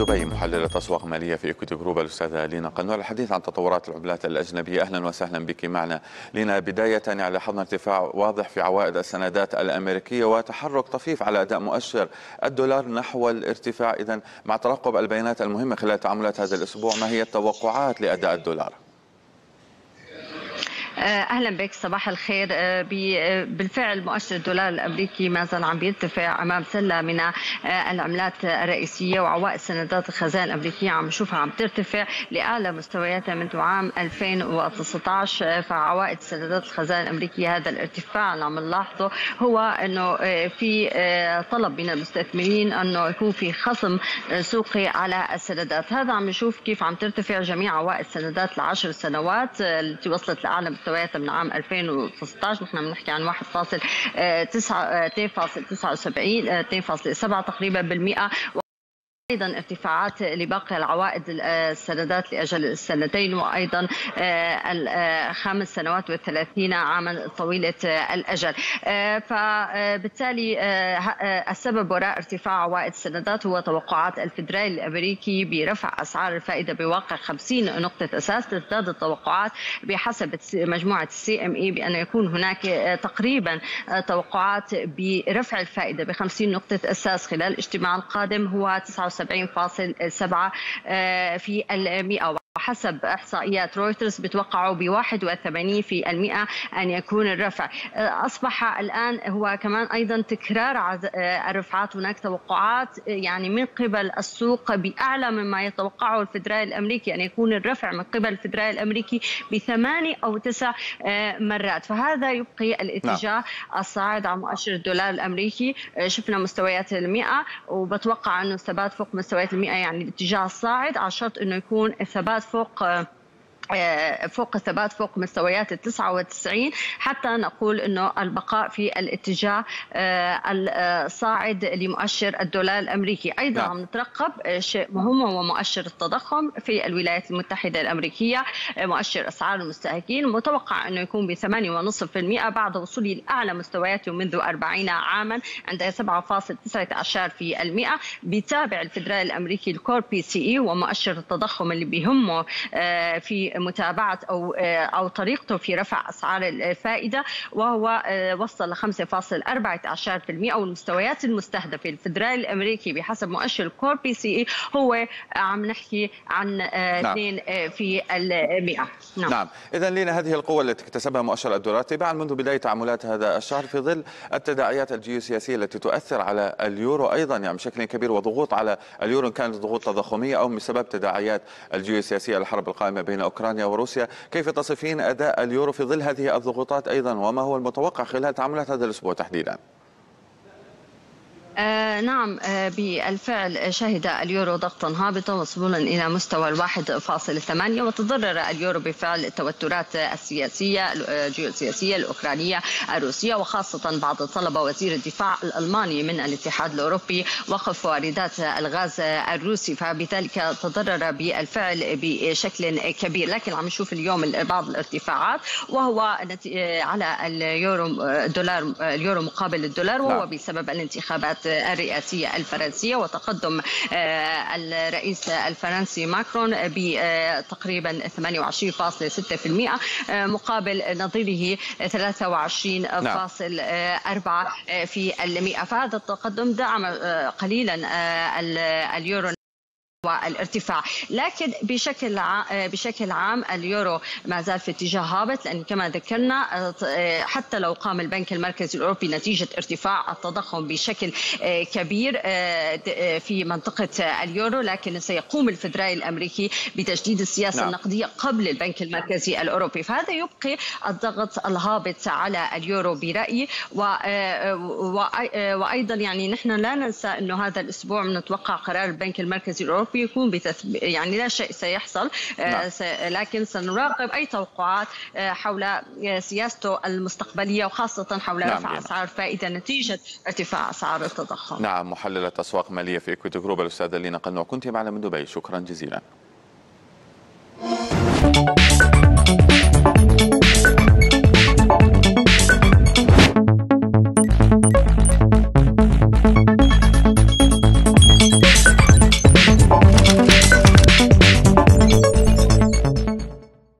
دبي محللة أسواق مالية في إيكويتي جروب الأستاذة لينا قنوع الحديث عن تطورات العملات الأجنبية. أهلا وسهلا بك معنا. لينا بداية يعني لاحظنا ارتفاع واضح في عوائد السندات الأمريكية وتحرك طفيف على أداء مؤشر الدولار نحو الارتفاع. إذا مع ترقب البيانات المهمة خلال تعاملات هذا الأسبوع ما هي التوقعات لأداء الدولار؟ أهلا بك صباح الخير. بالفعل مؤشر الدولار الأمريكي ما زال عم بيرتفع أمام سلة من العملات الرئيسية وعوائد سندات الخزائن الأمريكية عم نشوفها عم ترتفع لأعلى مستوياتها منذ عام 2019 فعوائد سندات الخزائن الأمريكية هذا الارتفاع اللي عم نلاحظه هو إنه في طلب من المستثمرين إنه يكون في خصم سوقي على السندات. هذا عم نشوف كيف عم ترتفع جميع عوائد سندات العشر سنوات التي وصلت لأعلى مستوياتها من عام 2016 نحن بنحكي عن 1.79 2.7 تقريبا بالمئة. أيضا ارتفاعات لباقي العوائد السندات لأجل السنتين وأيضا الخمس سنوات والثلاثين عاما طويلة الأجل. فبالتالي السبب وراء ارتفاع عوائد السندات هو توقعات الفدرالي الأمريكي برفع أسعار الفائدة بواقع 50 نقطة أساس تزداد التوقعات بحسب مجموعة السي ام اي بأن يكون هناك تقريبا توقعات برفع الفائدة ب 50 نقطة أساس خلال الاجتماع القادم هو 79 70.7 في المئة وحسب إحصائيات رويترز بتوقعوا ب 81 في المئة أن يكون الرفع. أصبح الآن هو كمان أيضا تكرار الرفعات. هناك توقعات يعني من قبل السوق بأعلى مما يتوقعه الفدرالي الأمريكي أن يكون الرفع من قبل الفدرالي الأمريكي بثماني أو تسع مرات. فهذا يبقي الاتجاه نعم. الصاعد على مؤشر الدولار الأمريكي. شفنا مستويات المئة وبتوقع أنه الثبات فوق مستويات المئة يعني الاتجاه الصاعد. على شرط أنه يكون الثبات فوق فوق الثبات فوق مستويات ال 99 حتى نقول إنه البقاء في الاتجاه الصاعد لمؤشر الدولار الأمريكي، أيضا نعم. عم نترقب شيء مهم هو مؤشر التضخم في الولايات المتحدة الأمريكية، مؤشر أسعار المستهلكين. متوقع إنه يكون ب 8.5% بعد وصوله لأعلى مستوياته منذ 40 عاما عند 7.19 في المئة بيتابع الفدرالي الأمريكي ال Core PCE ومؤشر التضخم اللي بيهمه في متابعة أو أو طريقته في رفع أسعار الفائدة وهو وصل ل 5.14% والمستويات المستهدفة الفدرالي الأمريكي بحسب مؤشر ال Core PCE هو عم نحكي عن 2 نعم. في المئة نعم, نعم. إذا لنا هذه القوة التي اكتسبها مؤشر الدولار تباعا منذ بداية تعاملات هذا الشهر في ظل التداعيات الجيوسياسية التي تؤثر على اليورو أيضا يعني بشكل كبير وضغوط على اليورو إن كانت ضغوط تضخمية أو بسبب تداعيات الجيوسياسية الحرب القائمة بين أوكرانيا وروسيا كيف تصفين أداء اليورو في ظل هذه الضغوطات أيضا؟ وما هو المتوقع خلال تعاملات هذا الأسبوع تحديدا؟ آه نعم آه بالفعل شهد اليورو ضغطا هابطا وصولا إلى مستوى الواحد فاصل ثمانية وتضرر اليورو بفعل التوترات السياسية الجيوسياسية الأوكرانية الروسية وخاصة بعد طلب وزير الدفاع الألماني من الاتحاد الأوروبي وقف واردات الغاز الروسي فبذلك تضرر بالفعل بشكل كبير. لكن عم نشوف اليوم بعض الارتفاعات وهو على اليورو الدولار اليورو مقابل الدولار وهو بسبب الانتخابات الرئاسية الفرنسية وتقدم الرئيس الفرنسي ماكرون بتقريبا 28.6% مقابل نظيره 23.4 في المئة. فهذا التقدم دعم قليلا اليورو والارتفاع لكن بشكل عام بشكل عام اليورو ما زال في اتجاه هابط لأن كما ذكرنا حتى لو قام البنك المركزي الأوروبي نتيجة ارتفاع التضخم بشكل كبير في منطقة اليورو لكن سيقوم الفدرالي الأمريكي بتجديد السياسة نعم. النقدية قبل البنك المركزي الأوروبي فهذا يبقي الضغط الهابط على اليورو برأيي. وأيضا يعني نحن لا ننسى إنه هذا الأسبوع نتوقع قرار البنك المركزي الأوروبي يكون بتثب... يعني لا شيء سيحصل نعم. لكن سنراقب أي توقعات حول سياسته المستقبلية وخاصة حول نعم رفع أسعار الفائده نتيجة ارتفاع أسعار التضخم. نعم محللة أسواق مالية في اكويتي جروب الأستاذة لينا قنوع كنت معنا من دبي شكرا جزيلا.